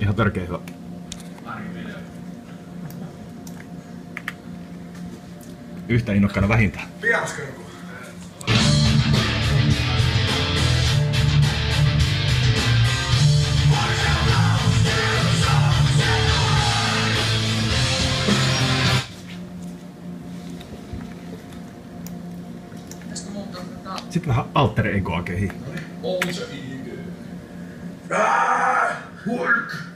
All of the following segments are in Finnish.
ihan törkeä hyvä. Yhtä innokkaana vähintään. Sitten vähän alter egoa kehi. On se IG. Hulk! Kas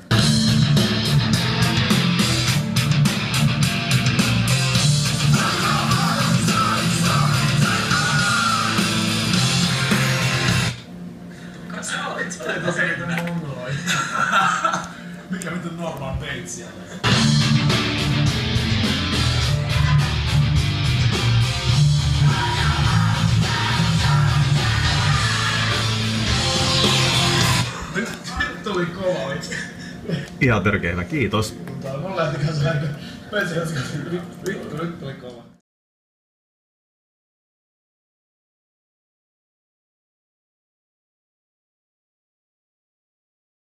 Tässä niitä mongoloi. Mikä vittu Norman Bates siellä? Tuli kova. Ihan törkeä hyvä, kiitos. Mulla lähti kanssa vittu nyt tuli kova.